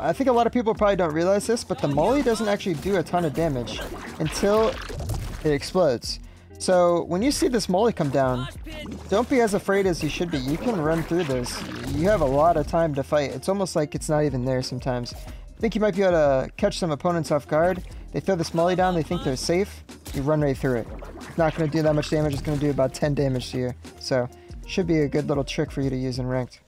I think a lot of people probably don't realize this, but the molly doesn't actually do a ton of damage until it explodes. So when you see this molly come down, don't be as afraid as you should be. You can run through this. You have a lot of time to fight. It's almost like it's not even there sometimes. I think you might be able to catch some opponents off guard. They throw this molly down, they think they're safe. You run right through it. It's not going to do that much damage. It's going to do about 10 damage to you. So should be a good little trick for you to use in ranked.